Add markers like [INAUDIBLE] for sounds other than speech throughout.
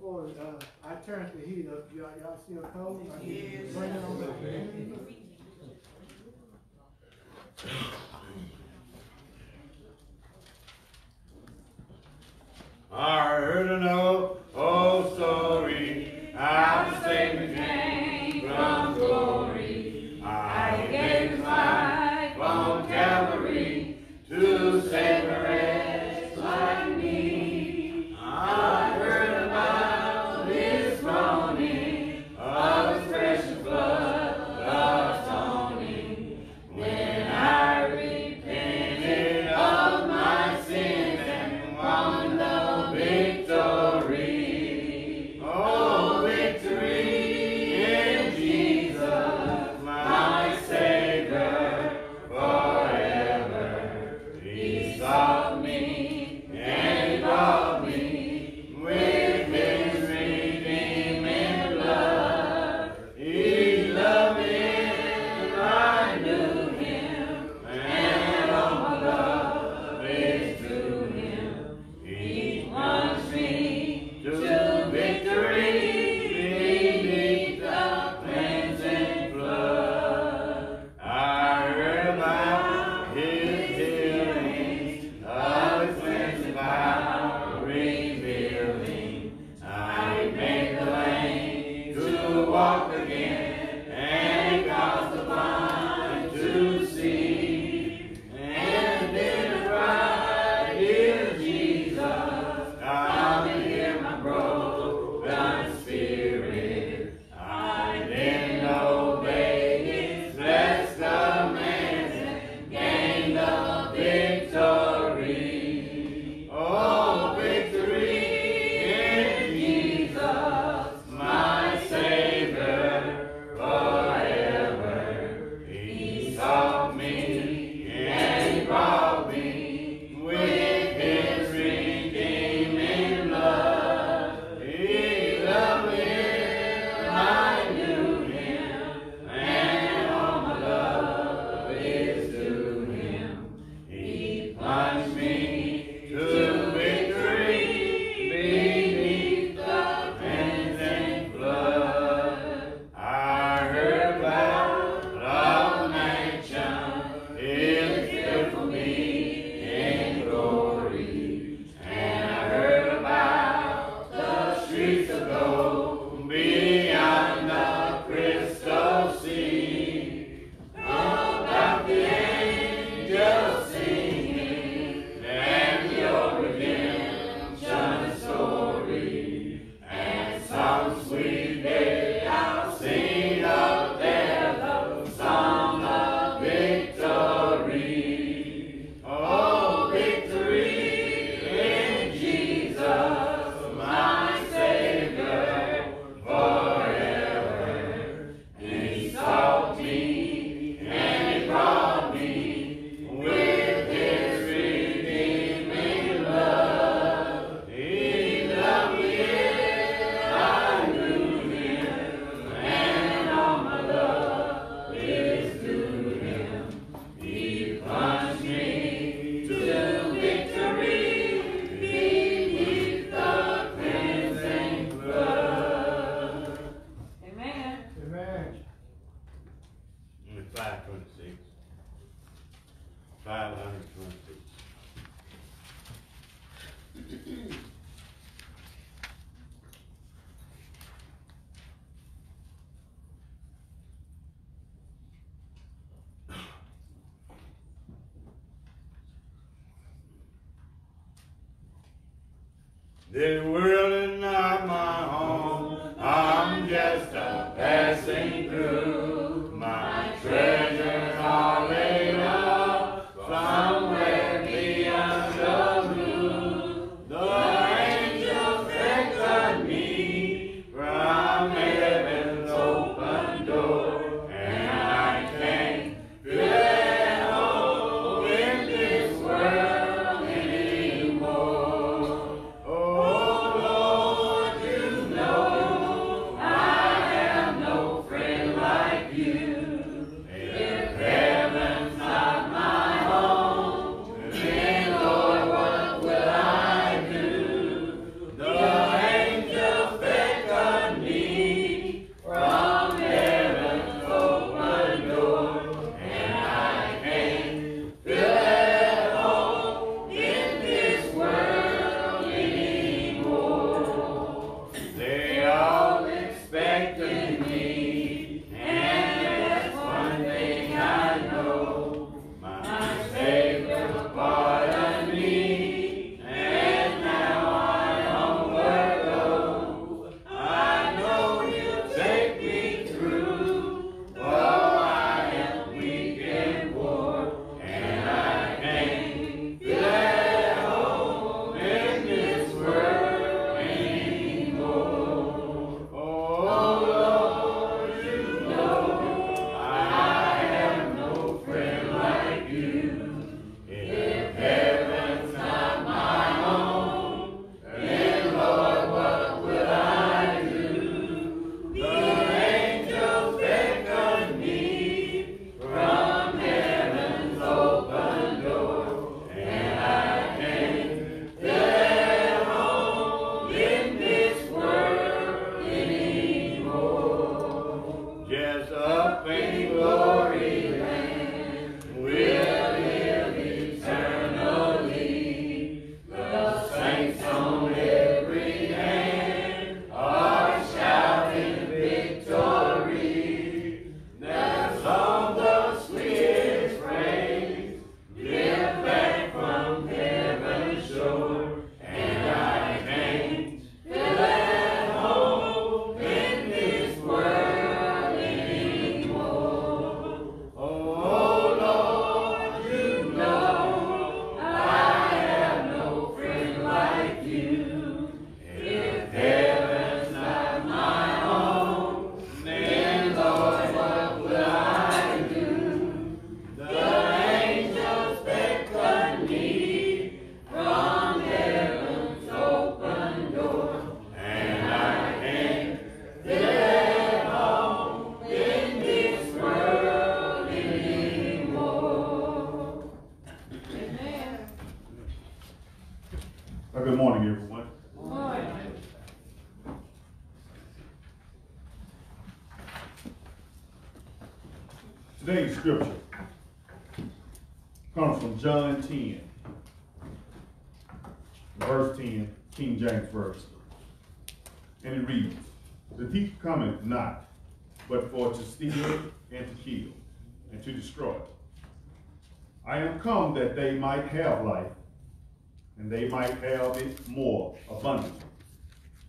forward, uh, I turned the heat up. Y'all, y'all still cold? I yes. Bring it on up. I heard an oh, oh, sorry, I'm the same.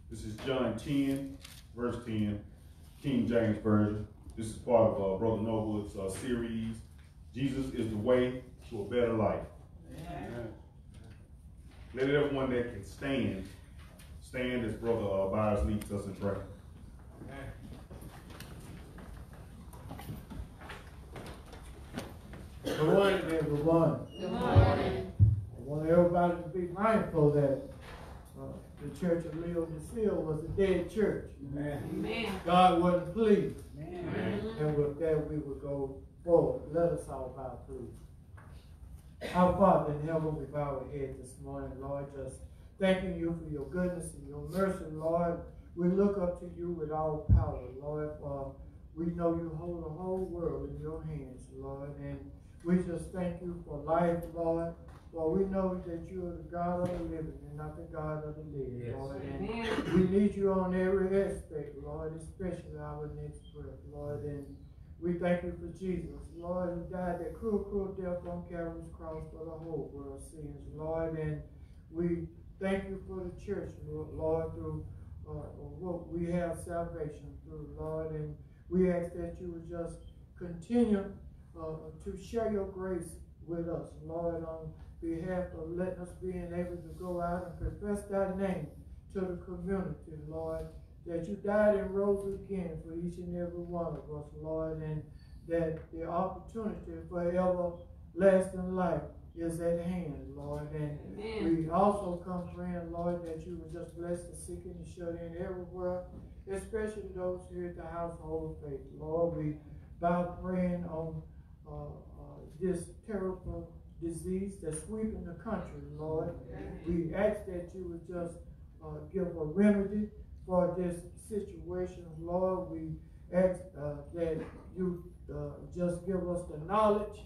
This is John 10, verse 10, King James Version. This is part of uh, Brother Norwood's uh, series, Jesus is the way to a better life. Amen. Let everyone that can stand, stand as Brother uh, Byers leads us in prayer. Good morning, everyone. Good morning. I want everybody to be mindful that the church of Laodicea was a dead church. Amen. God wasn't pleased. Amen. And with that, we will go forward. Let us all bow, please. Our Father in heaven, we bow our head this morning, Lord, just thanking you for your goodness and your mercy, Lord. We look up to you with all power, Lord, for we know you hold the whole world in your hands, Lord. And we just thank you for life, Lord. For we know that you are the God of the living and not the God of the dead, Yes. Lord. And we need you on every aspect, Lord, especially our next breath, Lord. And we thank you for Jesus, Lord, who died that cruel, cruel death on Calvary's cross for the whole world's sins, Lord. And we thank you for the church, Lord, Lord through uh, what we have salvation through, Lord. And we ask that you would just continue uh, to share your grace with us, Lord, on behalf of letting us being able to go out and profess thy name to the community, Lord, that you died and rose again for each and every one of us, Lord, and that the opportunity for everlasting life is at hand, Lord. And Amen. we also come praying, Lord, that you would just bless the sick and the shut in everywhere, especially those here at the household of faith. Lord, we bow praying on uh, uh, this terrible disease that's sweeping the country, Lord. We ask that you would just uh, give a remedy for this situation, Lord. We ask uh, that you uh, just give us the knowledge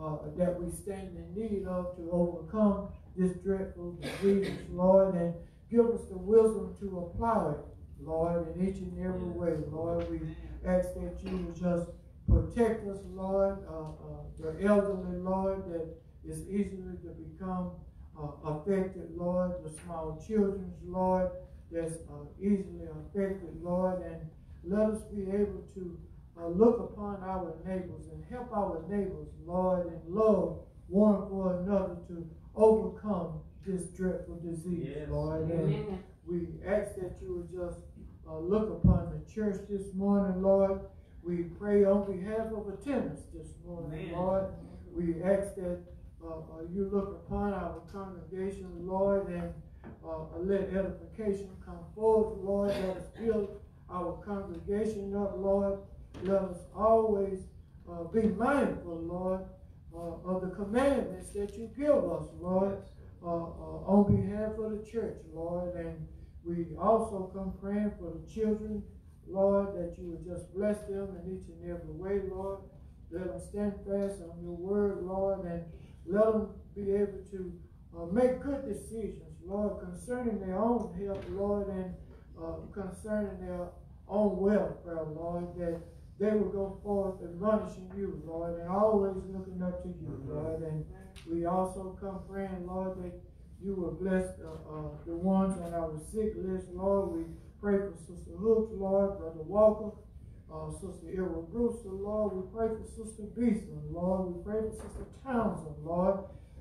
uh, that we stand in need of to overcome this dreadful disease, Lord, and give us the wisdom to apply it, Lord, in each and every way, Lord. We ask that you would just protect us, Lord, uh, uh, the elderly, Lord, that is easily to become uh, affected, Lord, the small children's, Lord, that's uh, easily affected, Lord, and let us be able to uh, look upon our neighbors and help our neighbors, Lord, and love one for another to overcome this dreadful disease, Yes. Lord. And Amen. we ask that you would just uh, look upon the church this morning, Lord. We pray on behalf of attendance this morning, Amen. Lord. We ask that you look upon our congregation, Lord, and uh, let edification come forth, Lord. Let us build our congregation up, Lord. Let us always uh, be mindful, Lord, uh, of the commandments that you give us, Lord, uh, uh, on behalf of the church, Lord. And we also come praying for the children, Lord, that you would just bless them in each and every way, Lord. Let them stand fast on your word, Lord, and let them be able to uh, make good decisions, Lord, concerning their own health, Lord, and uh, concerning their own welfare, Lord, that they will go forth and admonishing you, Lord, and always looking up to you, Lord. And we also come praying, Lord, that you will bless uh, uh, the ones on our sick list, Lord. We pray for Sister Hooks, Lord, Brother Walker, uh, Sister Ira Brewster, Lord. We pray for Sister Beeson, Lord. We pray for Sister Townsend, Lord,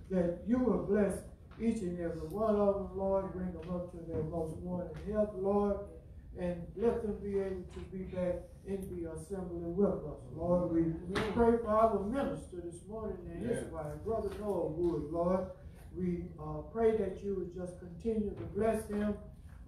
that you will bless each and every one of them, Lord. Bring them up to their most wanted help, Lord, and let them be able to be back in the assembly with us, Lord. We pray for our minister this morning and his Yeah. wife, Brother Norwood, Lord. We uh, pray that you would just continue to bless him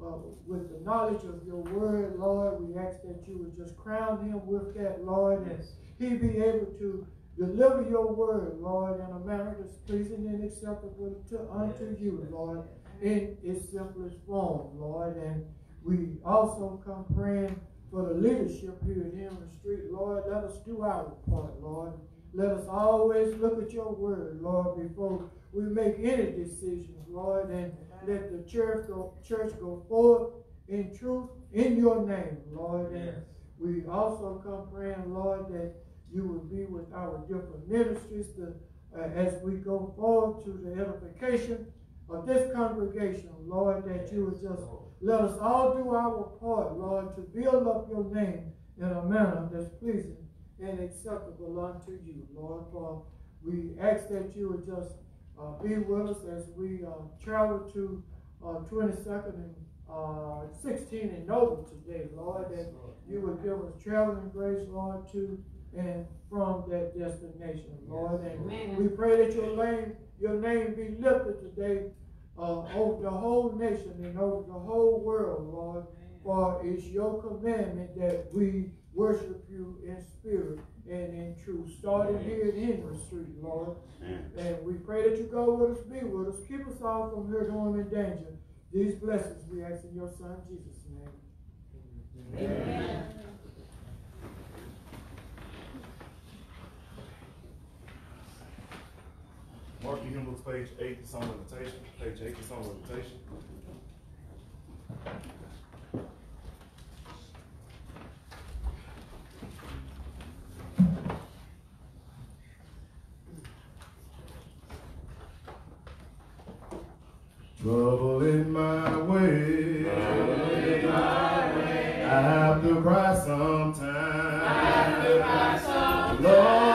uh, with the knowledge of your word, Lord. We ask that you would just crown him with that, Lord, and he be able to deliver your word, Lord, in a manner that's pleasing and acceptable to, unto you, Lord, in its simplest form, Lord. And we also come praying for the leadership here at Henry Street, Lord. Let us do our part, Lord. Let us always look at your word, Lord, before we make any decisions, Lord, and let the church go, church go forth in truth in your name, Lord. And we also come praying, Lord, that you will be with our different ministries to, uh, as we go forward to the edification of this congregation, Lord, that you would just let us all do our part, Lord, to build up your name in a manner that's pleasing and acceptable unto you, Lord. For we ask that you would just uh, be with us as we uh, travel to uh, 22nd and uh, 16 and Nova today, Lord, that you would give us traveling grace, Lord, to and from that destination, Lord. And Amen. we pray that your name, your name be lifted today uh, over the whole nation and over the whole world, Lord. For it's your commandment that we worship you in spirit and in truth, starting here at Henry Street, Lord. And we pray that you go with us, be with us, keep us all from hurt, harm, and danger. These blessings we ask in your son Jesus' name. Amen. Mark your hymnals, page eight, the song invitation, page eight, the song invitation. Trouble in my way. I have to cry sometimes. Lord,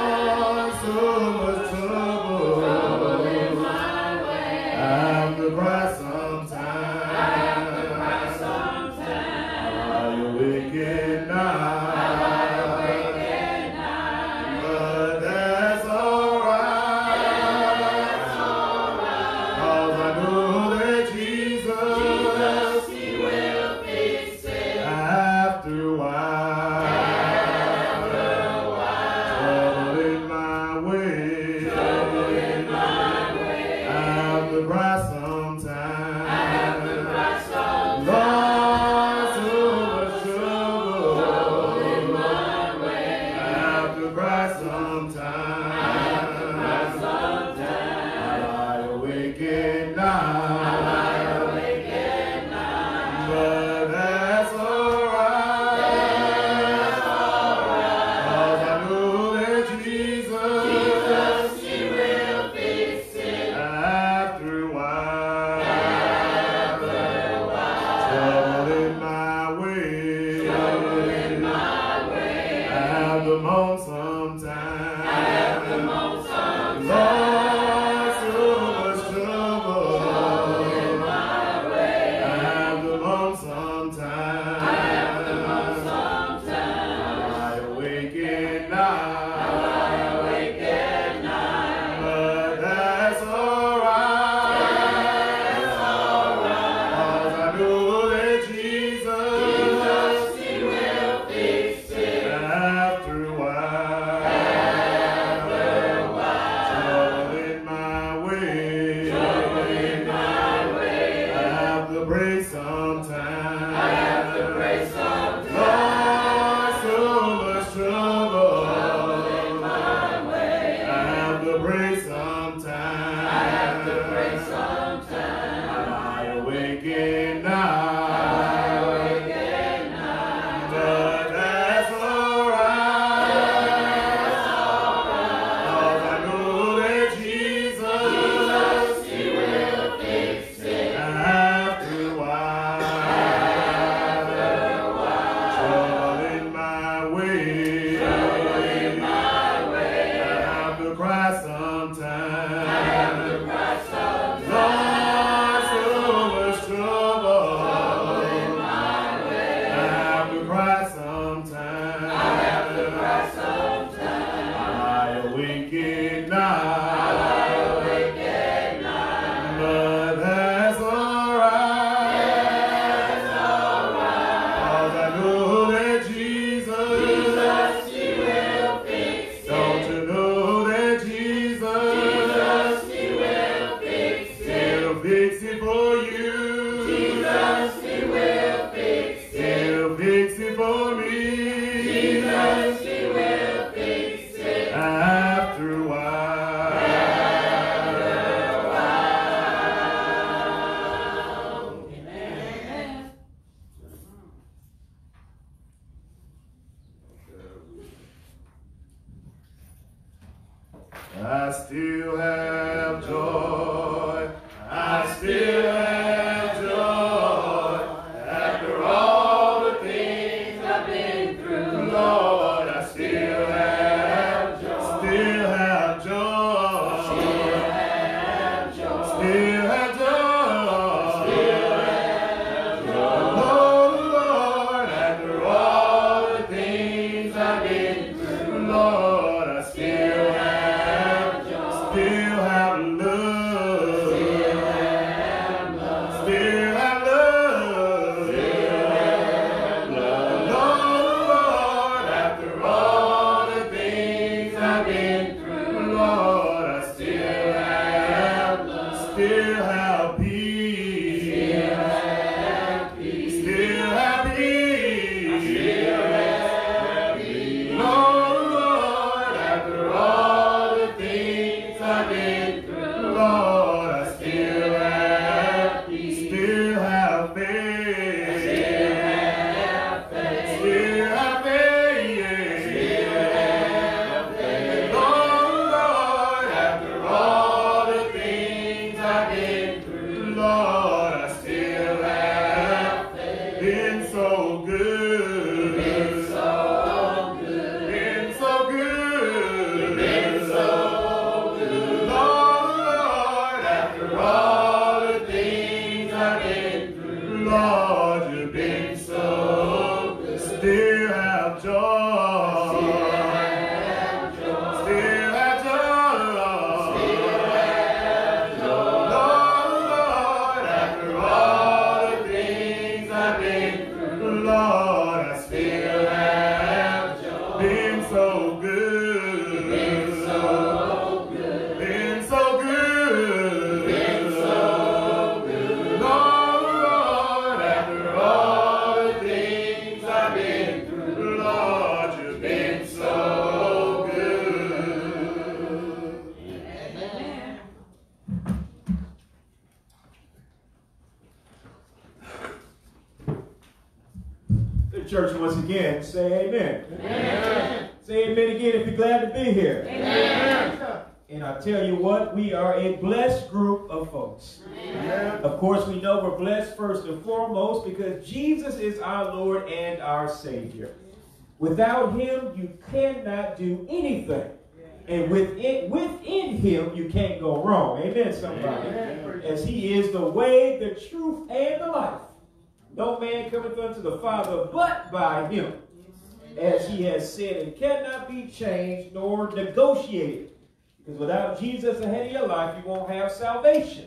things what, we are a blessed group of folks. Of course, we know we're blessed first and foremost because Jesus is our Lord and our Savior. Without Him, you cannot do anything. And within, within Him, you can't go wrong. Amen, somebody. As He is the way, the truth, and the life. No man cometh unto the Father but by Him. As He has said, and cannot be changed nor negotiated. Because without Jesus ahead of your life, you won't have salvation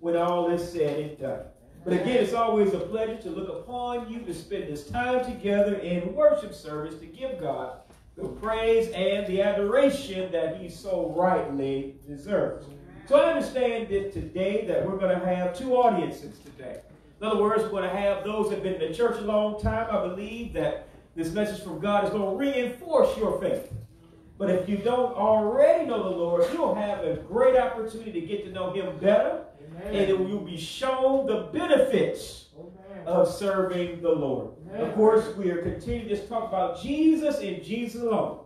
when all is said and done. But again, it's always a pleasure to look upon you to spend this time together in worship service to give God the praise and the adoration that he so rightly deserves. So I understand that today that we're going to have two audiences today. In other words, we're going to have those that have been in the church a long time. I believe that this message from God is going to reinforce your faith. But if you don't already know the Lord, you'll have a great opportunity to get to know Him better, and it will be shown the benefits of serving the Lord. Of course, we are continuing to talk about Jesus and Jesus alone.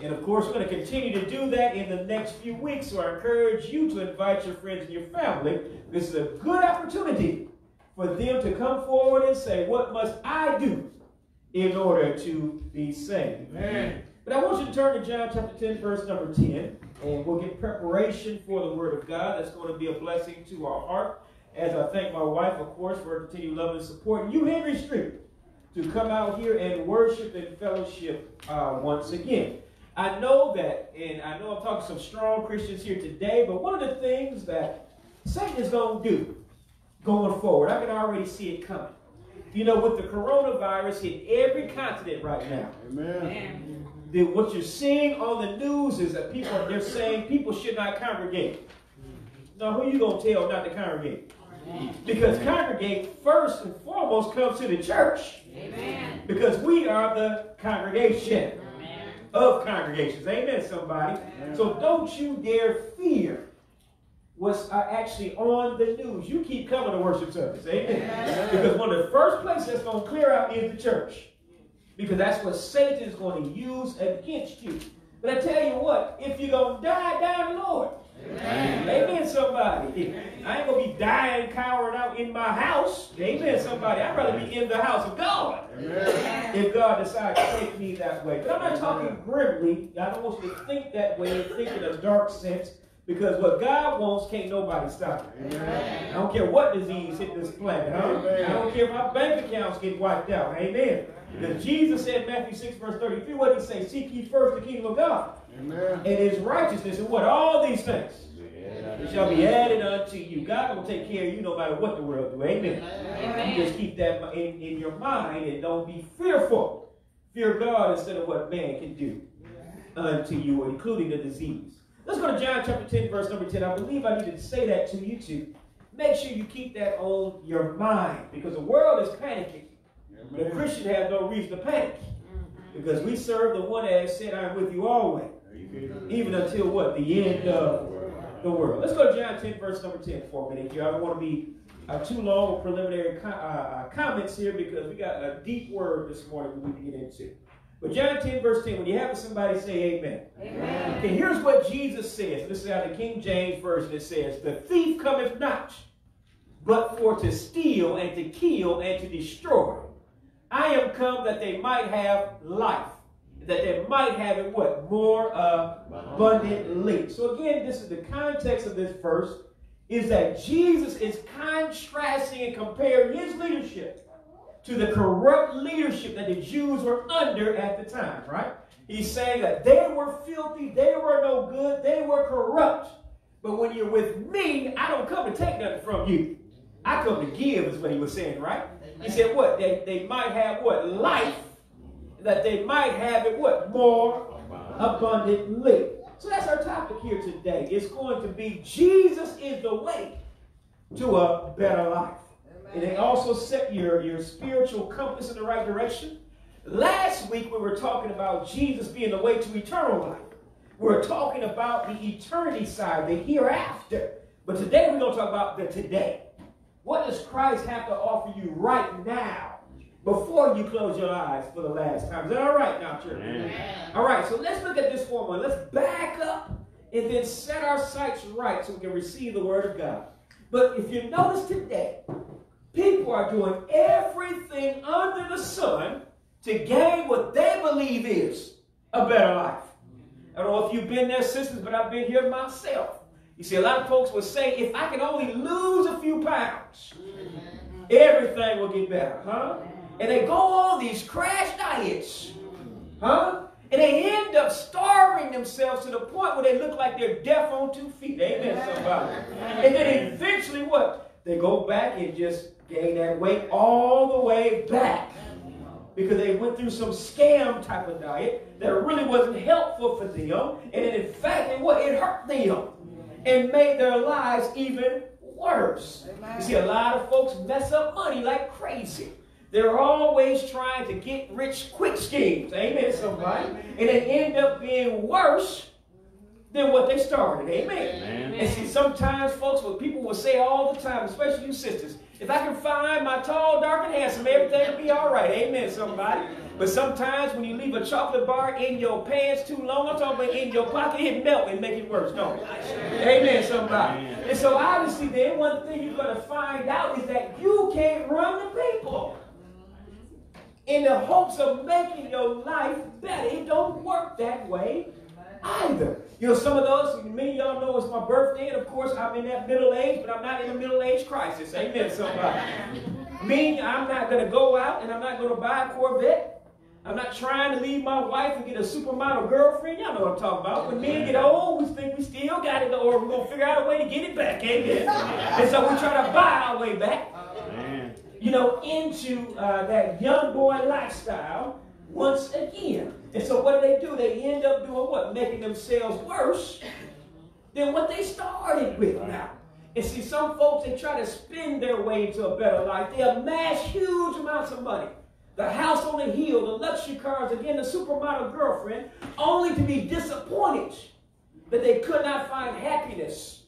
And of course, we're going to continue to do that in the next few weeks. So I encourage you to invite your friends and your family. This is a good opportunity for them to come forward and say, What must I do in order to be saved? Amen. But I want you to turn to John chapter 10, verse number 10, and we'll get preparation for the Word of God. That's going to be a blessing to our heart. As I thank my wife, of course, for her continued love and support. And you, Henry Street, to come out here and worship and fellowship uh, once again. I know that, and I know I'm talking to some strong Christians here today, but one of the things that Satan is going to do going forward, I can already see it coming. You know, with the coronavirus hit every continent right now, Amen. The, what you're seeing on the news is that people they're saying people should not congregate. Now, who are you gonna tell not to congregate? Because congregate first and foremost comes to the church. Amen. Because we are the congregation Amen. of congregations. Amen, somebody. So don't you dare fear what's uh, actually on the news. You keep coming to worship service. Amen. Because one of the first places that's going to clear out is the church. Because that's what Satan is going to use against you. But I tell you what, if you're going to die, die in the Lord. Amen. Amen, somebody. I ain't going to be dying, cowering out in my house. Amen, somebody. I'd rather be in the house of God if God decides to take me that way. But I'm not talking grimly. I don't want you to think that way and think in a dark sense. Because what God wants, can't nobody stop it. I don't care what disease hit this planet. Huh? I don't care if my bank accounts get wiped out. Amen. Because Jesus said in Matthew 6, verse 33, what did he say? Seek ye first the kingdom of God Amen. and his righteousness, and what? All these things. It shall be added unto you. God will take care of you no matter what the world do. Amen. You just keep that in, in your mind and don't be fearful. Fear God instead of what man can do unto you, including the disease. Let's go to John chapter 10, verse number 10. I believe I need to say that to you too. Make sure you keep that on your mind because the world is panicking. The Christian has no reason to panic because we serve the one that has said, I'm with you always, even until what? The end of the world. Let's go to John 10, verse number 10 for a minute here. I don't want to be uh, too long with preliminary co- uh, uh, comments here because we got a deep word this morning we need to get into. But John 10, verse 10, when you have somebody say amen. Amen. Okay, here's what Jesus says. This is out of the King James Version. It says, The thief cometh not, but for to steal and to kill and to destroy. I am come that they might have life, that they might have it what? More abundantly. So again, this is the context of this verse, is that Jesus is contrasting and comparing his leadership to the corrupt leadership that the Jews were under at the time, right? He's saying that they were filthy, they were no good, they were corrupt. But when you're with me, I don't come to take nothing from you. I come to give, is what he was saying, right? He said what? They, they might have what? Life. That they might have it what? More abundantly. So that's our topic here today. It's going to be Jesus is the way to a better life. And it also set your, your spiritual compass in the right direction. Last week we were talking about Jesus being the way to eternal life. We're talking about the eternity side, the hereafter. But today we're going to talk about the today. What does Christ have to offer you right now before you close your eyes for the last time? Is that all right now, church? All right, so let's look at this for a moment. Let's back up and then set our sights right so we can receive the word of God. But if you notice today, people are doing everything under the sun to gain what they believe is a better life. I don't know if you've been there, sisters, but I've been here myself. You see, a lot of folks will say, if I can only lose a few pounds, mm-hmm. everything will get better, huh? And they go on these crash diets, huh? And they end up starving themselves to the point where they look like they're deaf on two feet. Amen, somebody. And then eventually what? They go back and just gain that weight all the way back. Because they went through some scam type of diet that really wasn't helpful for them. And in fact, it, what? it hurt them and made their lives even worse. You see, a lot of folks mess up money like crazy. They're always trying to get rich quick schemes. Amen, somebody. And they end up being worse than what they started. Amen. Amen. And see, sometimes, folks, what people will say all the time, especially you sisters, if I can find my tall, dark, and handsome, everything will be all right. Amen, somebody. But sometimes when you leave a chocolate bar in your pants too long, I'm talking about in your pocket, it melt and make it worse, don't it? Amen, somebody. And so obviously then one thing you're going to find out is that you can't run the people in the hopes of making your life better. It don't work that way either. You know, some of those, many of y'all know it's my birthday, and of course I'm in that middle age, but I'm not in a middle age crisis. Amen, somebody. [LAUGHS] Meaning I'm not going to go out and I'm not going to buy a Corvette. I'm not trying to leave my wife and get a supermodel girlfriend. Y'all know what I'm talking about. When men get old, we think we still got it, or we're going to figure out a way to get it back. Amen. [LAUGHS] And so we try to buy our way back you know, into uh, that young boy lifestyle once again. And so what do they do? They end up doing what? Making themselves worse than what they started with now. And see, some folks, they try to spin their way into a better life. They amass huge amounts of money. The house on the hill, the luxury cars, again, the supermodel girlfriend, only to be disappointed that they could not find happiness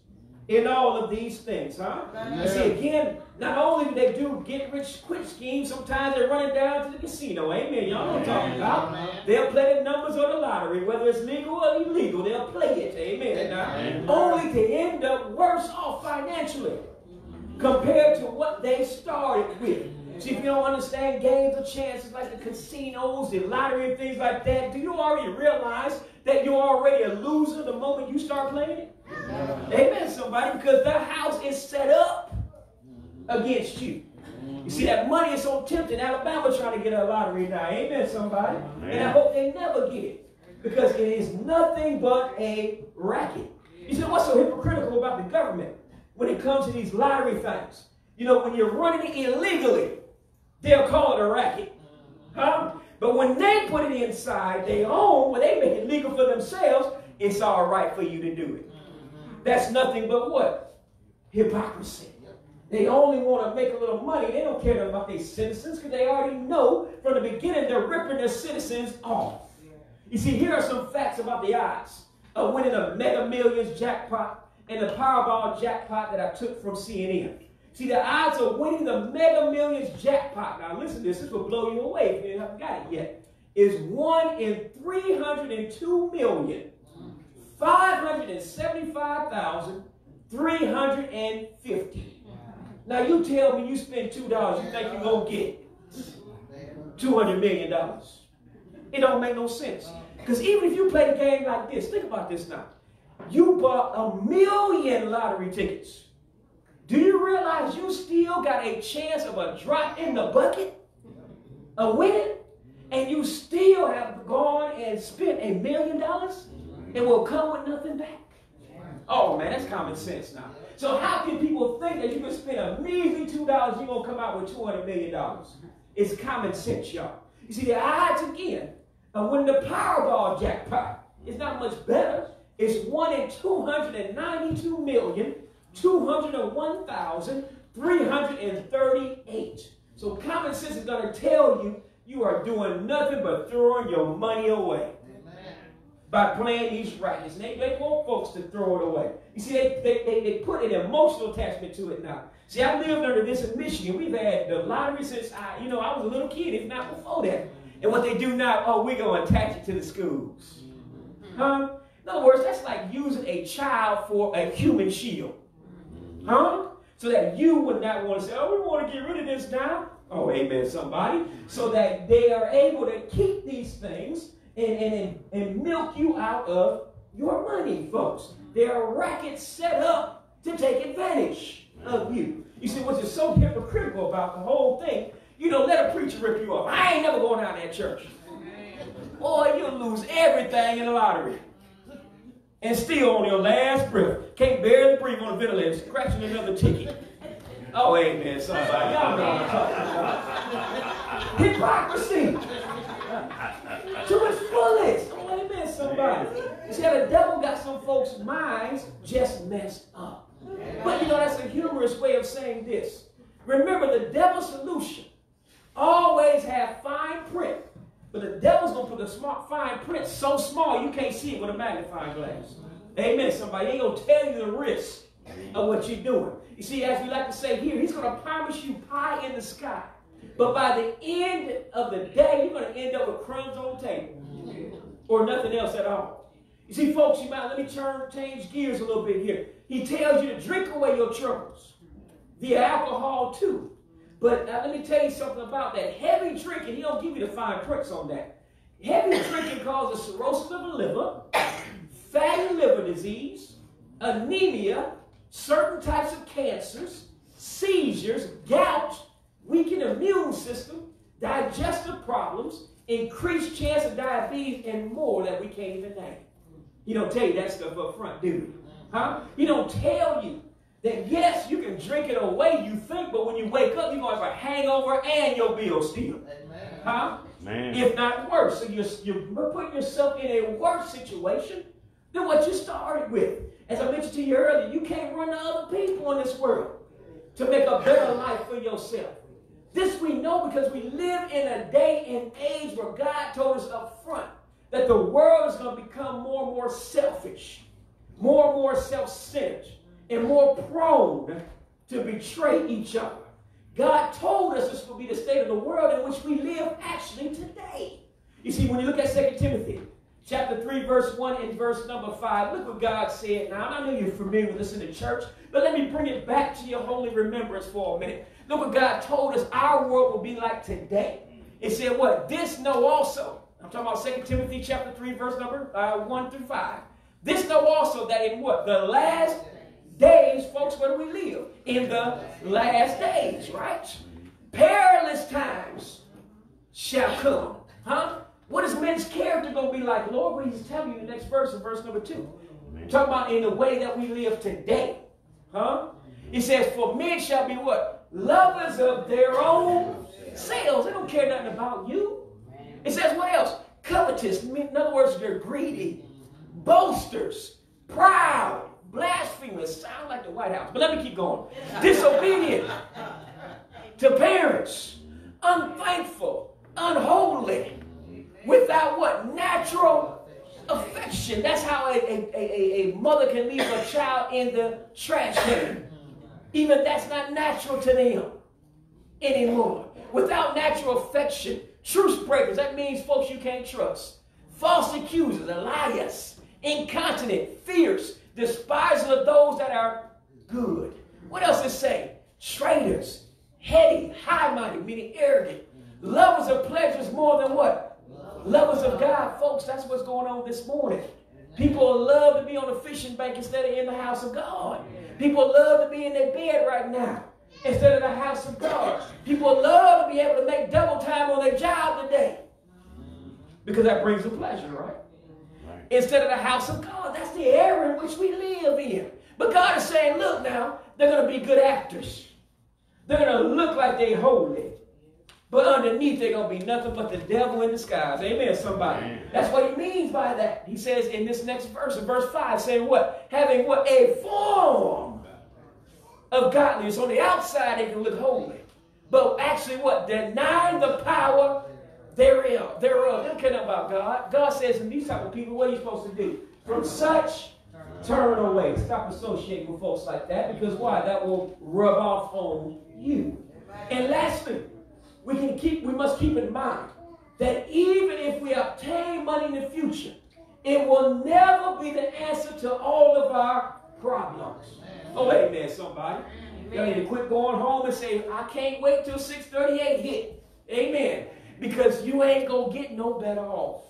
in all of these things, huh? You see, again, not only do they do get rich quick schemes, sometimes they're running down to the casino. Amen. Y'all know what I'm talking about. They'll play the numbers or the lottery, whether it's legal or illegal, they'll play it. Amen. Now, only to end up worse off financially compared to what they started with. See, if you don't understand games or chances like the casinos, the lottery, and things like that, do you already realize that you're already a loser the moment you start playing it? Amen, somebody, because the house is set up against you. You see, that money is so tempting. Alabama trying to get a lottery now. Amen, somebody. And I hope they never get it because it is nothing but a racket. You see, what's so hypocritical about the government when it comes to these lottery things? You know, when you're running it illegally, they'll call it a racket. Huh? But when they put it inside their own, when they make it legal for themselves, it's all right for you to do it. That's nothing but what? Hypocrisy. They only want to make a little money. They don't care about their citizens because they already know from the beginning they're ripping their citizens off. You see, here are some facts about the odds of winning a Mega Millions jackpot and the Powerball jackpot that I took from CNN. See, the odds of winning the Mega Millions jackpot, now listen to this, this will blow you away if you haven't got it yet, is 1 in 302 million. 575,350. Now you tell me you spend $2, you think you're going to get $200 million. It don't make no sense. Because even if you play the game like this, think about this now. You bought a million lottery tickets. Do you realize you still got a chance of a drop in the bucket? A winning? And you still have gone and spent a million dollars and will come with nothing back? Oh man, that's common sense now. So how can people think that you can spend a measly $2, you're going to come out with $200 million? It's common sense, y'all. You see, the odds again of winning the Powerball jackpot is not much better. It's 1 in 292 million, 201,338. So common sense is going to tell you you are doing nothing but throwing your money away by playing these rackets. And they, they want folks to throw it away. You see, they, they, they, they put an emotional attachment to it now. See, I lived under this in Michigan. We've had the lottery since I, you know, I was a little kid, if not before that. And what they do now, oh, we're going to attach it to the schools. Mm-hmm. Huh? In other words, that's like using a child for a human shield. Huh? So that you would not want to say, oh, we want to get rid of this now. Oh, amen, somebody. So that they are able to keep these things and, and, and milk you out of your money, folks. There are rackets set up to take advantage of you. You see, what is so hypocritical about the whole thing, you know, let a preacher rip you off. I ain't never going out of that church. Boy, you'll lose everything in the lottery. And still on your last breath, can't barely breathe on a ventilator, scratching another ticket. Oh, amen, somebody. Y'all know what I'm talking about. Hypocrisy to its fullest. Oh, amen, somebody. You see how the devil got some folks' minds just messed up. But you know, that's a humorous way of saying this. Remember, the devil's solution always have fine print. But the devil's gonna put the smart fine print so small you can't see it with a magnifying glass. Amen. Somebody he ain't gonna tell you the risk of what you're doing. You see, as we like to say here, he's gonna promise you pie in the sky. But by the end of the day, you're going to end up with crumbs on the table or nothing else at all. You see, folks, you might let me turn, change gears a little bit here. He tells you to drink away your troubles via alcohol too. But let me tell you something about that. Heavy drinking, he don't give you the fine prints on that. Heavy drinking causes cirrhosis of the liver, fatty liver disease, anemia, certain types of cancers, seizures, gout, weakened immune system, digestive problems, increased chance of diabetes, and more that we can't even name. He don't tell you that stuff up front, do he? Huh? He don't tell you that yes, you can drink it away, you think, but when you wake up, you're going to have a hangover and your bill still. Amen. Huh? Man. If not worse. So you're, you're putting yourself in a worse situation than what you started with. As I mentioned to you earlier, you can't run to other people in this world to make a better life for yourself. This we know because we live in a day and age where God told us up front that the world is going to become more and more selfish, more and more self centered. and more prone to betray each other. God told us this will be the state of the world in which we live actually today. You see, when you look at 2 Timothy chapter 3, verse 1 and verse number 5, look what God said. Now, I know you're familiar with this in the church, but let me bring it back to your holy remembrance for a minute. Look what God told us our world will be like today. It said what? This know also. I'm talking about 2 Timothy chapter 3, verse number uh, 1 through 5. This know also that in what? The last days, folks, where do we live? In the last days, right? Perilous times shall come. Huh? What is men's character going to be like? Lord, what he's telling you in the next verse, in verse number two. Talking about in the way that we live today. Huh? He says, For men shall be what? Lovers of their own selves. They don't care nothing about you. It says what else? Covetous. In other words, they're greedy. Boasters. Proud. Blasphemous. Sound like the White House. But let me keep going. Disobedient to parents. Unthankful. Unholy. Without what? Natural affection. That's how a, a, a, a mother can leave a child in the trash can. Even that's not natural to them anymore. Without natural affection, truce breakers, that means folks you can't trust. False accusers, liars, incontinent, fierce, despisers of those that are good. What else it say? Traitors, heady, high-minded, meaning arrogant, lovers of pleasures more than what? Lovers of God, folks, that's what's going on this morning. People love to be on a fishing bank instead of in the house of God. People love to be in their bed right now instead of the house of God. People love to be able to make double time on their job today because that brings them pleasure, right? Instead of the house of God. That's the era in which we live in. But God is saying, look now, they're going to be good actors. They're going to look like they're holy. But underneath, they're going to be nothing but the devil in disguise. Amen, somebody. That's what he means by that. He says in this next verse, in verse 5, saying what? Having what? A form of godliness. On the outside, they can look holy. But actually what? Denying the power thereof. Thereof. They don't care about God. God says in these type of people, what are you supposed to do? From such, turn away. Stop associating with folks like that. Because why? That will rub off on you. And lastly, we can keep we must keep in mind that even if we obtain money in the future, it will never be the answer to all of our problems. Oh, amen, somebody. Y'all need to quit going home and say, I can't wait till 638 hit. Amen. Because you ain't gonna get no better off.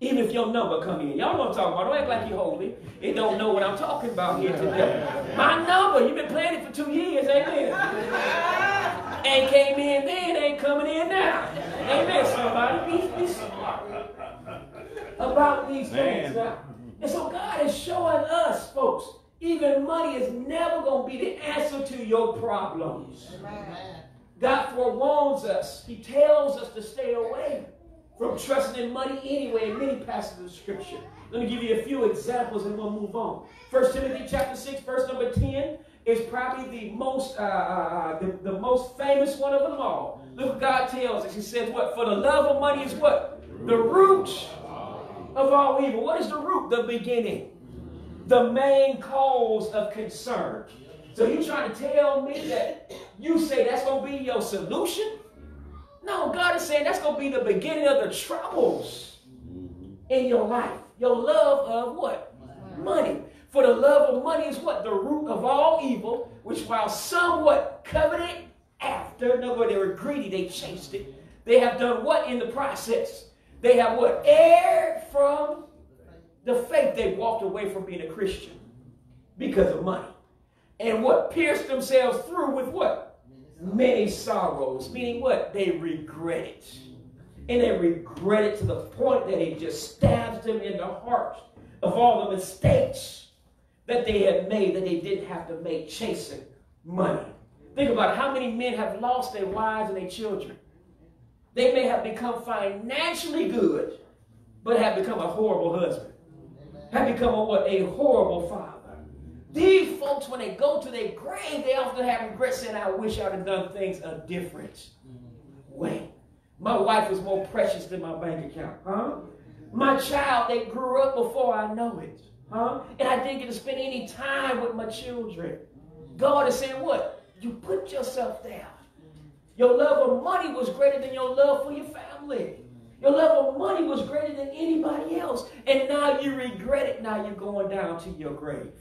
Even if your number come in. Y'all know what I'm talking about. Don't act like you're holy and don't know what I'm talking about here today. [LAUGHS] My number, you've been playing it for two years, amen. Ain't came in then, ain't coming in now. Amen, somebody. Be, be smart about these things now. And so God is showing us, folks, even money is never going to be the answer to your problems. Amen. God forewarns us. He tells us to stay away from trusting in money anyway in many passages of Scripture. Let me give you a few examples and we'll move on. First Timothy chapter 6, verse number 10 is probably the most uh, uh, the, the most famous one of them all. Look what God tells us. He says what? For the love of money is what? The root of all evil. What is the root? The beginning. The main cause of concern. So you trying to tell me that you say that's going to be your solution? No, God is saying that's going to be the beginning of the troubles in your life. Your love of what? Money. For the love of money is what? The root of all evil, which while somewhat coveted after, in other words, they were greedy, they chased it. They have done what in the process? They have what? Erred from the faith. They walked away from being a Christian because of money. And what? Pierced themselves through with what? Many sorrows. Meaning what? They regret it. And they regret it to the point that it just stabs them in the heart of all the mistakes that they had made that they didn't have to make chasing money. Think about. How many men have lost their wives and their children? They may have become financially good, but have become a horrible husband. Have become a, what? A horrible father. These folks, when they go to their grave, they often have regrets saying, I wish I'd have done things a different way. My wife was more precious than my bank account. Huh? My child, they grew up before I know it. Huh? And I didn't get to spend any time with my children. God is saying, what? You put yourself down. Your love of money was greater than your love for your family. Your love of money was greater than anybody else. And now you regret it. Now you're going down to your grave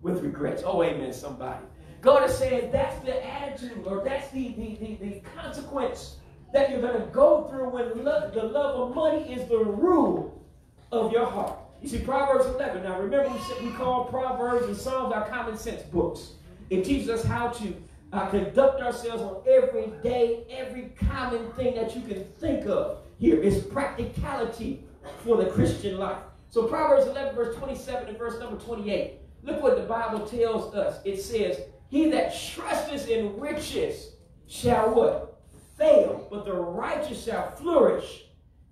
with regrets. Oh, amen, somebody. God is saying that's the attitude or that's the, the, the, the consequence that you're going to go through when love, the love of money is the rule of your heart. You see, Proverbs 11. Now, remember, we, said we call Proverbs and Psalms our common sense books. It teaches us how to uh, conduct ourselves on every day, every common thing that you can think of. Here is practicality for the Christian life. So, Proverbs 11, verse 27 and verse number 28. Look what the Bible tells us. It says, He that trusteth in riches shall what? Fail, but the righteous shall flourish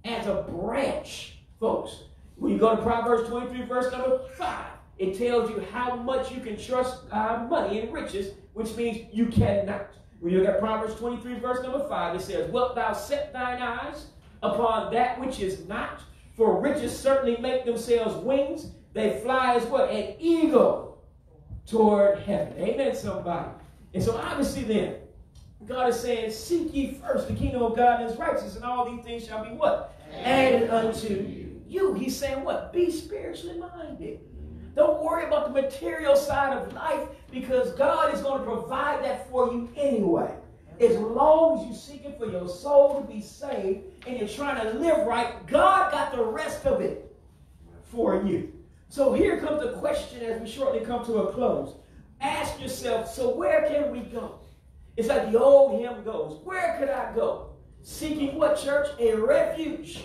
as a branch, folks. When you go to Proverbs 23, verse number 5, it tells you how much you can trust uh, money and riches, which means you cannot. When you look at Proverbs 23, verse number 5, it says, Wilt thou set thine eyes upon that which is not? For riches certainly make themselves wings. They fly as what? An eagle toward heaven. Amen, somebody. And so obviously then, God is saying, Seek ye first the kingdom of God and his righteousness, and all these things shall be what? Added unto you. He's saying what? Be spiritually minded. Don't worry about the material side of life because God is going to provide that for you anyway. As long as you're seeking for your soul to be saved and you're trying to live right, God got the rest of it for you. So here comes the question as we shortly come to a close. Ask yourself, so where can we go? It's like the old hymn goes, where could I go? Seeking what, church? A refuge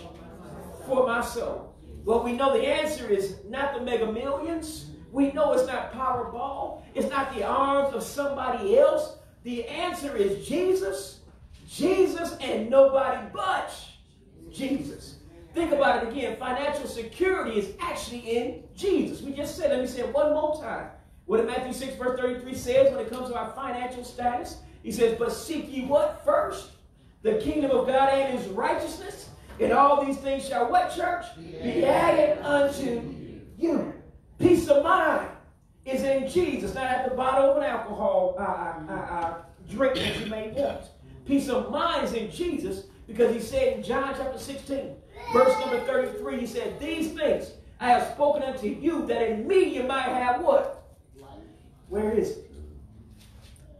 for my soul. Well, we know the answer is not the mega millions. We know it's not Powerball. It's not the arms of somebody else. The answer is Jesus, Jesus, and nobody but Jesus. Think about it again. Financial security is actually in Jesus. We just said, let me say it one more time. What in Matthew 6, verse 33 says when it comes to our financial status, he says, But seek ye what first? The kingdom of God and his righteousness, and all these things shall what, church? Be added unto you. Peace of mind is in Jesus, not at the bottle of an alcohol uh, uh, uh, drink that you may want. Peace of mind is in Jesus because he said in John chapter 16, verse number 33, he said, These things I have spoken unto you that in me you might have what? Where is it?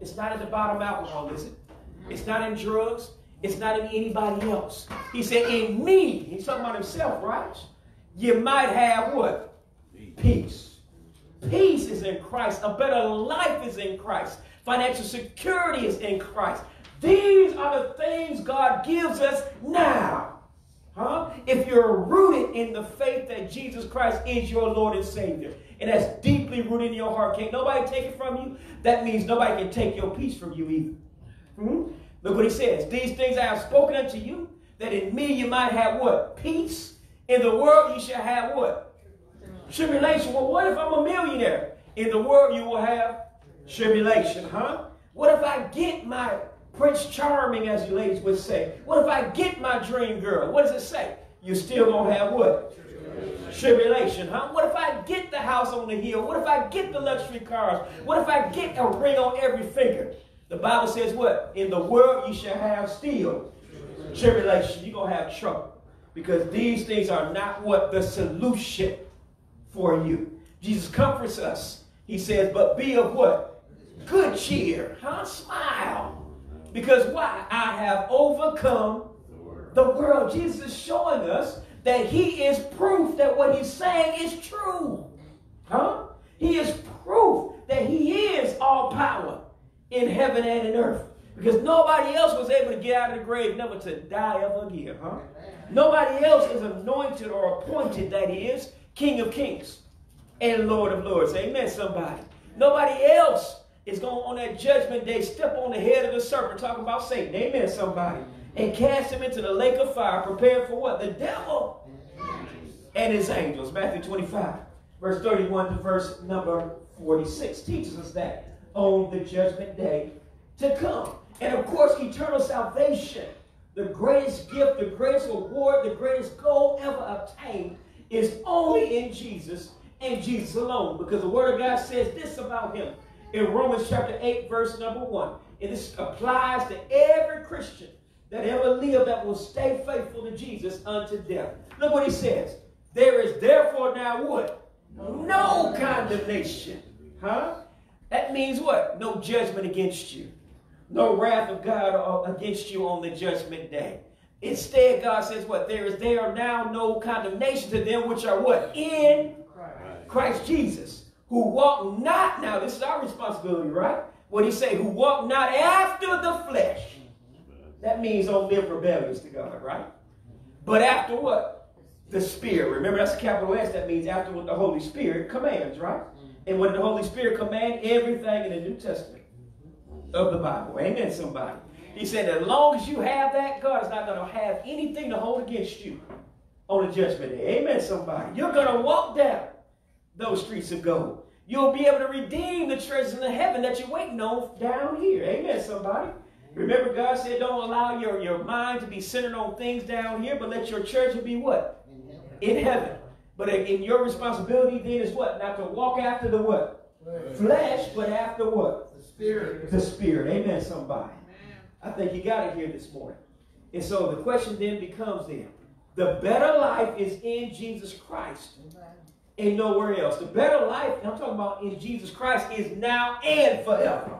It's not at the bottom of alcohol, is it? It's not in drugs. It's not in anybody else. He said, in me, he's talking about himself, right? You might have what? Peace. Peace is in Christ. A better life is in Christ. Financial security is in Christ. These are the things God gives us now. Huh? If you're rooted in the faith that Jesus Christ is your Lord and Savior, and that's deeply rooted in your heart, can't nobody take it from you? That means nobody can take your peace from you either. Hmm? Look what he says. These things I have spoken unto you, that in me you might have what? Peace. In the world you shall have what? Tribulation. Well, what if I'm a millionaire? In the world you will have tribulation, huh? What if I get my Prince Charming, as you ladies would say? What if I get my dream girl? What does it say? You're still going to have what? Tribulation, huh? What if I get the house on the hill? What if I get the luxury cars? What if I get a ring on every finger? The Bible says what? In the world you shall have still tribulation. You're going to have trouble. Because these things are not what the solution for you. Jesus comforts us. He says, but be of what? Good cheer. Huh? Smile. Because why? I have overcome the world. Jesus is showing us that he is proof that what he's saying is true. Huh? He is proof that he is all power in heaven and in earth. Because nobody else was able to get out of the grave never to die ever again, huh? Nobody else is anointed or appointed, that is, King of Kings and Lord of Lords. Amen, somebody. Nobody else is going on that judgment day step on the head of the serpent, talking about Satan. Amen, somebody. And cast him into the lake of fire, prepared for what? The devil and his angels. Matthew 25, verse 31 to verse number 46 teaches us that on the judgment day to come. And of course, eternal salvation, the greatest gift, the greatest reward, the greatest goal ever obtained is only in Jesus and Jesus alone. Because the Word of God says this about him in Romans chapter 8, verse number 1. And this applies to every Christian that ever lived that will stay faithful to Jesus unto death. Look what he says. There is therefore now what? No condemnation. Huh? That means what? No judgment against you. No wrath of God against you on the judgment day. Instead, God says what? There is there are now no condemnation to them which are what? In Christ Jesus. Who walk not now. This is our responsibility, right? What he say? Who walk not after the flesh. That means don't live rebellious to God, right? But after what? The Spirit. Remember, that's a capital S. That means after what the Holy Spirit commands, right? And what did the Holy Spirit command? Everything in the New Testament of the Bible. Amen, somebody. He said, as long as you have that, God is not going to have anything to hold against you on the judgment day. Amen, somebody. You're going to walk down those streets of gold. You'll be able to redeem the treasures in the heaven that you're waiting on down here. Amen, somebody. Remember, God said, don't allow your, your mind to be centered on things down here, but let your treasure be what? In heaven. But in your responsibility then is what? Not to walk after the what? Flesh, but after what? The Spirit. The Spirit. Amen, somebody. I think you got it here this morning. And so the question then becomes then, the better life is in Jesus Christ and nowhere else. The better life, I'm talking about in Jesus Christ, is now and forever.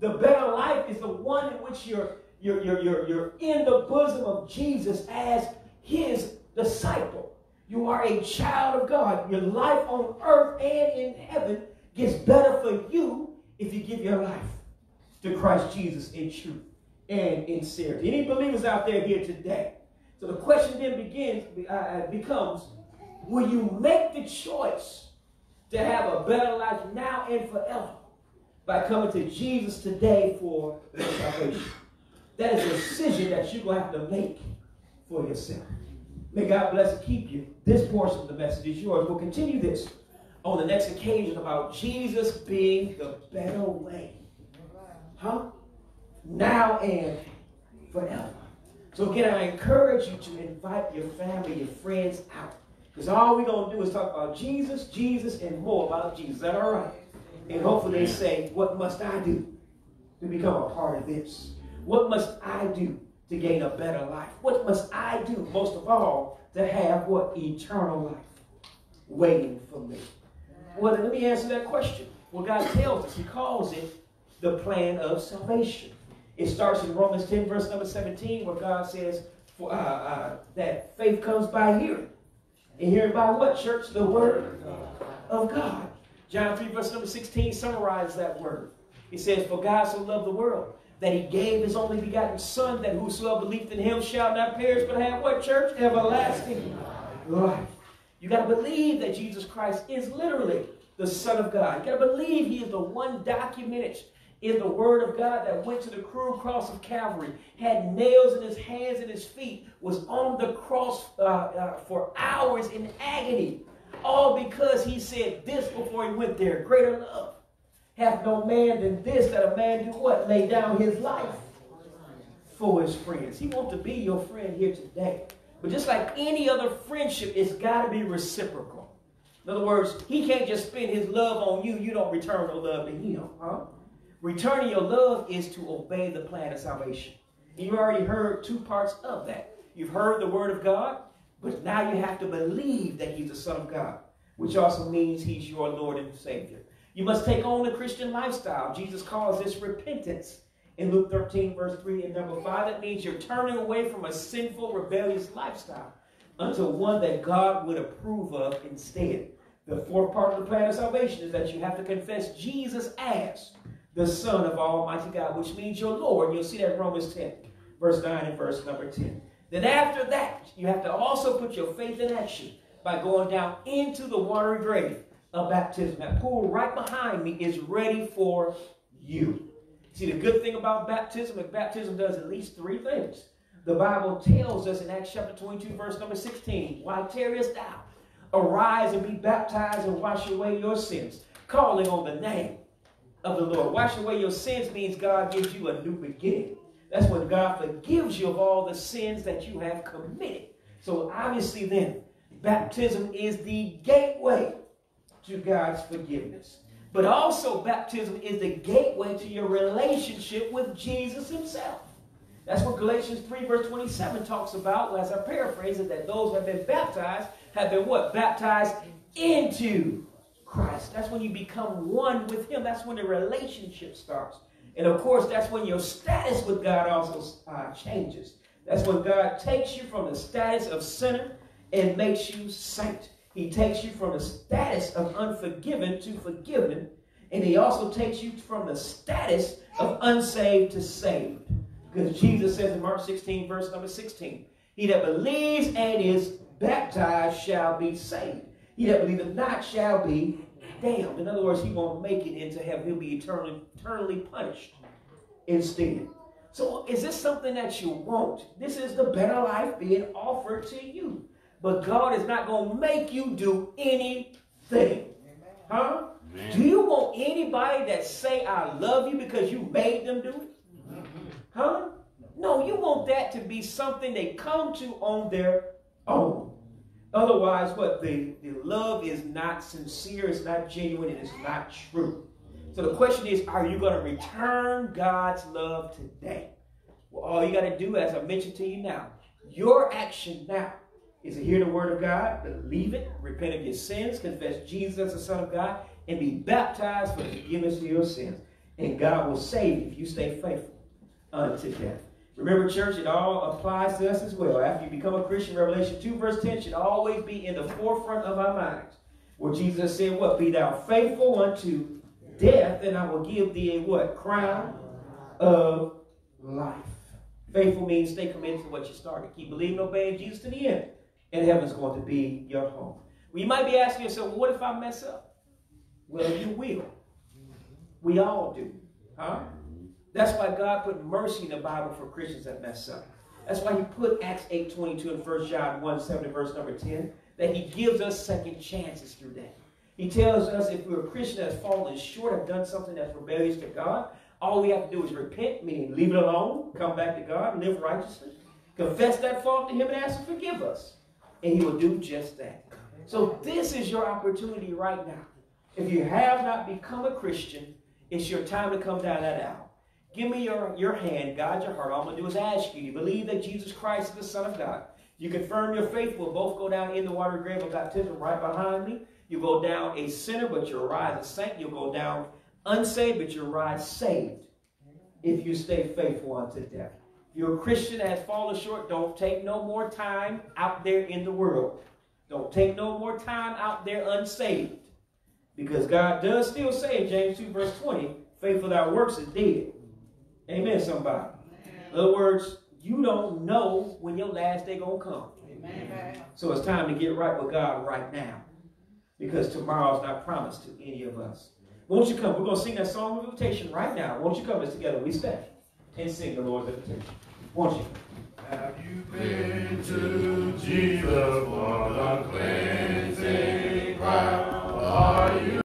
The better life is the one in which you're, you're, you're, you're, you're in the bosom of Jesus as his disciple. You are a child of God. Your life on earth and in heaven gets better for you if you give your life to Christ Jesus in truth and in sincerity. Any believers out there here today? So the question then begins, uh, becomes, will you make the choice to have a better life now and forever by coming to Jesus today for salvation? That is a decision that you're going to have to make for yourself. May God bless and keep you. This portion of the message is yours. We'll continue this on the next occasion about Jesus being the better way. Huh? Now and forever. So again, I encourage you to invite your family, your friends out. Because all we're going to do is talk about Jesus, Jesus, and more about Jesus. Is that all right? And hopefully they say, what must I do to become a part of this? What must I do to gain a better life? What must I do, most of all, to have what? Eternal life waiting for me. Well, let me answer that question. Well, God tells us, He calls it the plan of salvation. It starts in Romans 10, verse number 17, where God says for, uh, uh, that faith comes by hearing. And hearing by what, church? The word of God. John 3, verse number 16 summarizes that word. He says, For God so loved the world that he gave his only begotten Son, that whosoever believeth in him shall not perish, but have what, church? Everlasting life. You got to believe that Jesus Christ is literally the Son of God. You got to believe he is the one documented in the Word of God that went to the cruel cross of Calvary, had nails in his hands and his feet, was on the cross uh, uh, for hours in agony, all because he said this before he went there greater love hath no man than this, that a man do what? Lay down his life for his friends. He wants to be your friend here today. But just like any other friendship, it's got to be reciprocal. In other words, he can't just spend his love on you. You don't return no love to him. Huh? Returning your love is to obey the plan of salvation. You've already heard two parts of that. You've heard the word of God, but now you have to believe that he's the Son of God, which also means he's your Lord and Savior. You must take on the Christian lifestyle. Jesus calls this repentance in Luke 13, verse 3 and number 5. That means you're turning away from a sinful, rebellious lifestyle unto one that God would approve of instead. The fourth part of the plan of salvation is that you have to confess Jesus as the Son of Almighty God, which means your Lord. You'll see that in Romans 10, verse 9 and verse number 10. Then after that, you have to also put your faith in action by going down into the watery grave of baptism. That pool right behind me is ready for you. See, the good thing about baptism is baptism does at least three things. The Bible tells us in Acts chapter 22, verse number 16, Why tarriest thou? Arise and be baptized and wash away your sins, calling on the name of the Lord. Wash away your sins means God gives you a new beginning. That's when God forgives you of all the sins that you have committed. So obviously then, baptism is the gateway to God's forgiveness. But also, baptism is the gateway to your relationship with Jesus himself. That's what Galatians 3, verse 27 talks about, as I paraphrase it, that those who have been baptized have been what? Baptized into Christ. That's when you become one with him. That's when the relationship starts. And of course, that's when your status with God also uh, changes. That's when God takes you from the status of sinner and makes you saint. He takes you from the status of unforgiven to forgiven. And he also takes you from the status of unsaved to saved. Because Jesus says in Mark 16, verse number 16, He that believes and is baptized shall be saved. He that believeth not shall be damned. In other words, he won't make it into heaven. He'll be eternally, eternally punished instead. So is this something that you want? This is the better life being offered to you. But God is not going to make you do anything. Huh? Amen. Do you want anybody that say I love you because you made them do it? Huh? No, you want that to be something they come to on their own. Otherwise, what the, the love is not sincere, it's not genuine, and it's not true. So the question is, are you going to return God's love today? Well, all you got to do, as I mentioned to you now, your action now is to hear the word of God, believe it, repent of your sins, confess Jesus as the Son of God, and be baptized for the forgiveness of your sins. And God will save you if you stay faithful unto death. Remember, church, it all applies to us as well. After you become a Christian, Revelation 2, verse 10 should always be in the forefront of our minds. Where Jesus said, What? Be thou faithful unto death, and I will give thee a what? Crown of life. Faithful means stay committed to what you started. Keep believing, obeying Jesus to the end. And heaven's going to be your home. Well, you might be asking yourself, well, what if I mess up? Well, you will. We all do. Huh? That's why God put mercy in the Bible for Christians that mess up. That's why he put Acts 8.22 and 1 John 1, 7 verse number 10, that he gives us second chances through that. He tells us if we're a Christian that's fallen short, have done something that's rebellious to God, all we have to do is repent, meaning leave it alone, come back to God, live righteously, confess that fault to him and ask him to forgive us. And he will do just that. So this is your opportunity right now. If you have not become a Christian, it's your time to come down that aisle. Give me your, your hand, guide your heart. All I'm going to do is ask you. You believe that Jesus Christ is the Son of God. You confirm your faith. We'll both go down in the water grave of baptism right behind me. You go down a sinner, but you'll rise a saint. You'll go down unsaved, but you'll rise saved if you stay faithful unto death. You're a Christian that has fallen short, don't take no more time out there in the world. Don't take no more time out there unsaved. Because God does still say in James 2, verse 20, faith without works is dead. Amen, somebody. In other words, you don't know when your last day gonna come. Amen. So it's time to get right with God right now. Because tomorrow's not promised to any of us. Won't you come? We're gonna sing that song of invitation right now. Won't you come? Let's together. We stand and sing the Lord's invitation. Worship. Have you been to Jesus for the cleansing ground? Are you?